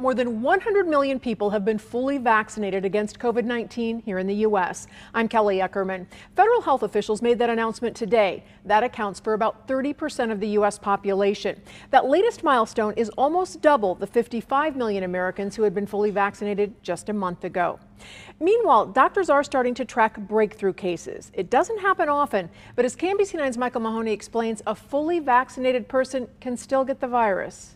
More than 100 million people have been fully vaccinated against COVID 19 here in the U.S. I'm Kelly Eckerman. Federal health officials made that announcement today. That accounts for about 30% of the U.S. population. That latest milestone is almost double the 55 million Americans who had been fully vaccinated just a month ago. Meanwhile, doctors are starting to track breakthrough cases. It doesn't happen often, but as KMBC9's Michael Mahoney explains, a fully vaccinated person can still get the virus.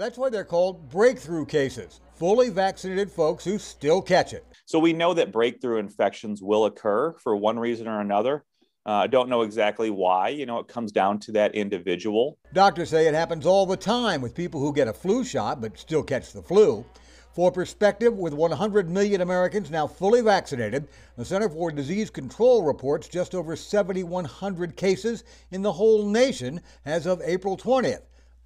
That's why they're called breakthrough cases fully vaccinated folks who still catch it. So we know that breakthrough infections will occur for one reason or another. Uh, I uh, don't know exactly why. You know, it comes down to that individual. Doctors say it happens all the time with people who get a flu shot but still catch the flu. For perspective, with 100 million Americans now fully vaccinated, the Center for Disease Control reports just over 7,100 cases in the whole nation as of April 20th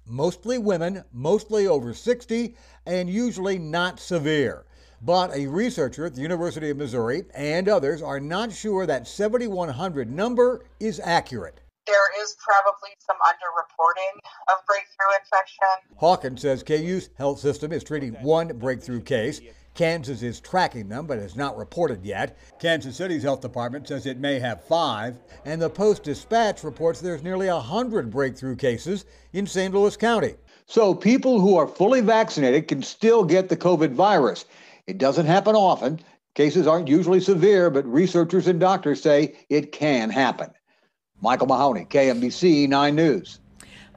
mostly women, mostly over 60, and usually not severe. But a researcher at the University of Missouri and others are not sure that 7,100 number is accurate. There is probably some underreporting of breakthrough infection. Hawkins says KU's health system is treating one breakthrough case. Kansas is tracking them, but has not reported yet. Kansas City's health department says it may have five, and the Post Dispatch reports there's nearly 100 breakthrough cases in St. Louis County. So people who are fully vaccinated can still get the COVID virus. It doesn't happen often. Cases aren't usually severe, but researchers and doctors say it can happen. Michael Mahoney, KMBC 9 News.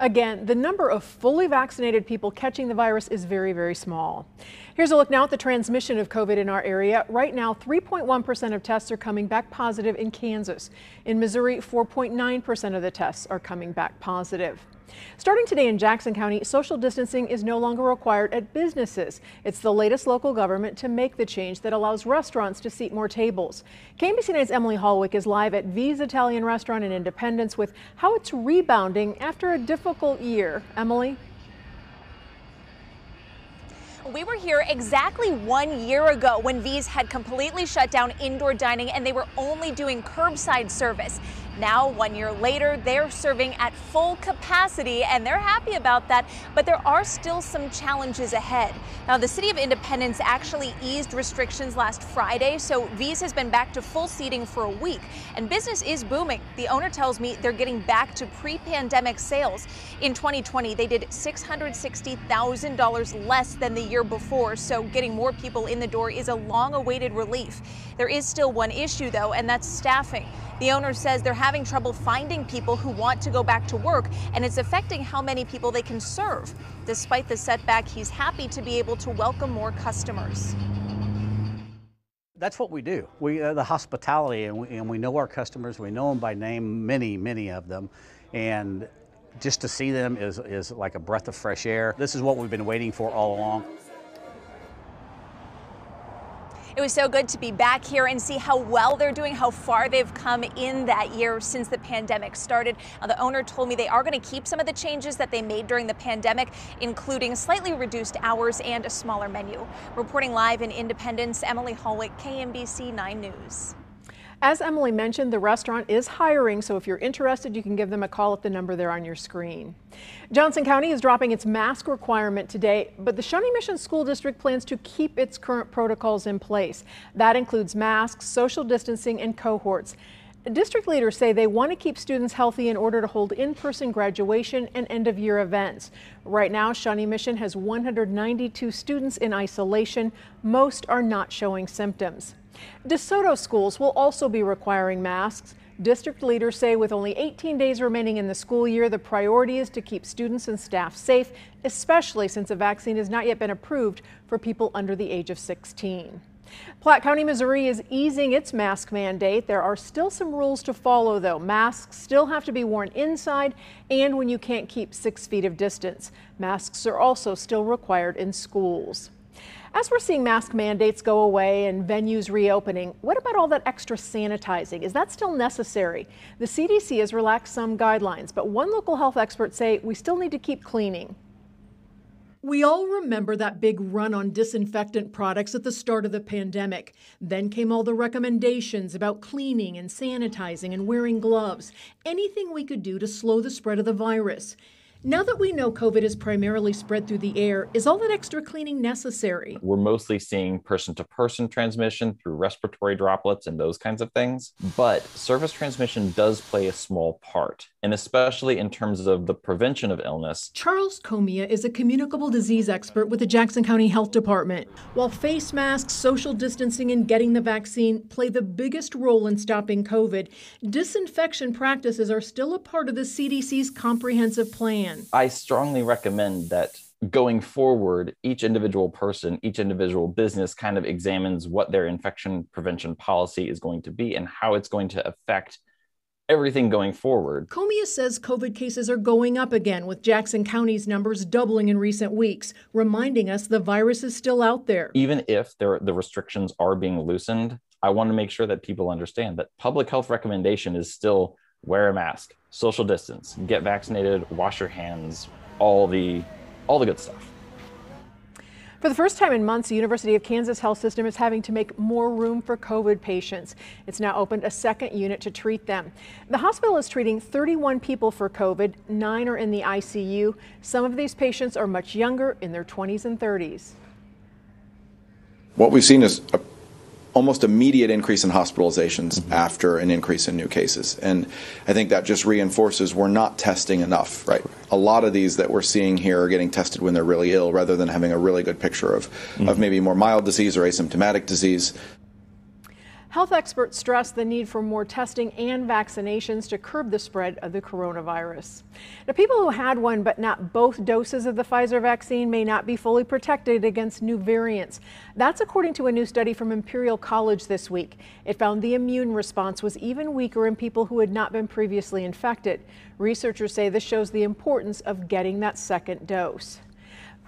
Again, the number of fully vaccinated people catching the virus is very, very small. Here's a look now at the transmission of COVID in our area. Right now, 3.1% of tests are coming back positive in Kansas. In Missouri, 4.9% of the tests are coming back positive. Starting today in Jackson County, social distancing is no longer required at businesses. It's the latest local government to make the change that allows restaurants to seat more tables. KMBC 9's Emily Hallwick is live at V's Italian Restaurant in Independence with how it's rebounding after a difficult year. Emily? We were here exactly one year ago when V's had completely shut down indoor dining and they were only doing curbside service. Now, one year later, they're serving at full capacity and they're happy about that, but there are still some challenges ahead. Now, the City of Independence actually eased restrictions last Friday, so V's has been back to full seating for a week, and business is booming. The owner tells me they're getting back to pre pandemic sales. In 2020, they did $660,000 less than the year before, so getting more people in the door is a long awaited relief. There is still one issue, though, and that's staffing. The owner says they're having trouble finding people who want to go back to work, and it's affecting how many people they can serve. Despite the setback, he's happy to be able to welcome more customers. That's what we do. We uh, the hospitality, and we, and we know our customers. We know them by name, many, many of them, and just to see them is is like a breath of fresh air. This is what we've been waiting for all along. It was so good to be back here and see how well they're doing, how far they've come in that year since the pandemic started. Uh, the owner told me they are going to keep some of the changes that they made during the pandemic, including slightly reduced hours and a smaller menu. Reporting live in Independence, Emily Hallwick, KMBC 9 News. As Emily mentioned, the restaurant is hiring, so if you're interested, you can give them a call at the number there on your screen. Johnson County is dropping its mask requirement today, but the Shawnee Mission School District plans to keep its current protocols in place. That includes masks, social distancing, and cohorts. District leaders say they want to keep students healthy in order to hold in-person graduation and end-of-year events. Right now, Shawnee Mission has 192 students in isolation. Most are not showing symptoms. DeSoto schools will also be requiring masks. District leaders say with only 18 days remaining in the school year, the priority is to keep students and staff safe, especially since a vaccine has not yet been approved for people under the age of 16. Platte County, Missouri is easing its mask mandate. There are still some rules to follow, though. Masks still have to be worn inside and when you can't keep six feet of distance. Masks are also still required in schools. As we're seeing mask mandates go away and venues reopening, what about all that extra sanitizing? Is that still necessary? The CDC has relaxed some guidelines, but one local health expert say we still need to keep cleaning. We all remember that big run on disinfectant products at the start of the pandemic. Then came all the recommendations about cleaning and sanitizing and wearing gloves, anything we could do to slow the spread of the virus. Now that we know COVID is primarily spread through the air, is all that extra cleaning necessary? We're mostly seeing person to person transmission through respiratory droplets and those kinds of things. But surface transmission does play a small part, and especially in terms of the prevention of illness. Charles Comia is a communicable disease expert with the Jackson County Health Department. While face masks, social distancing, and getting the vaccine play the biggest role in stopping COVID, disinfection practices are still a part of the CDC's comprehensive plan. I strongly recommend that going forward, each individual person, each individual business kind of examines what their infection prevention policy is going to be and how it's going to affect everything going forward. Comia says COVID cases are going up again, with Jackson County's numbers doubling in recent weeks, reminding us the virus is still out there. Even if there, the restrictions are being loosened, I want to make sure that people understand that public health recommendation is still wear a mask, social distance, get vaccinated, wash your hands, all the all the good stuff. For the first time in months, the University of Kansas Health System is having to make more room for COVID patients. It's now opened a second unit to treat them. The hospital is treating 31 people for COVID, nine are in the ICU. Some of these patients are much younger, in their 20s and 30s. What we've seen is a almost immediate increase in hospitalizations mm-hmm. after an increase in new cases. And I think that just reinforces we're not testing enough, right? A lot of these that we're seeing here are getting tested when they're really ill rather than having a really good picture of, mm-hmm. of maybe more mild disease or asymptomatic disease. Health experts stress the need for more testing and vaccinations to curb the spread of the coronavirus. Now, people who had one but not both doses of the Pfizer vaccine may not be fully protected against new variants. That's according to a new study from Imperial College this week. It found the immune response was even weaker in people who had not been previously infected. Researchers say this shows the importance of getting that second dose.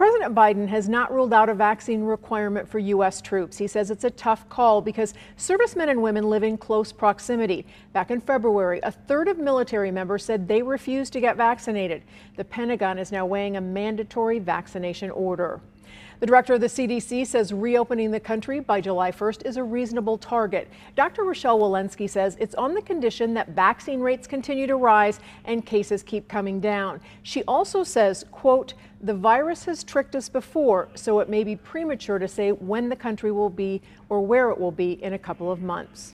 President Biden has not ruled out a vaccine requirement for U.S. troops. He says it's a tough call because servicemen and women live in close proximity. Back in February, a third of military members said they refused to get vaccinated. The Pentagon is now weighing a mandatory vaccination order. The director of the CDC says reopening the country by July 1st is a reasonable target. Dr. Rochelle Walensky says it's on the condition that vaccine rates continue to rise and cases keep coming down. She also says, quote, the virus has tricked us before, so it may be premature to say when the country will be or where it will be in a couple of months.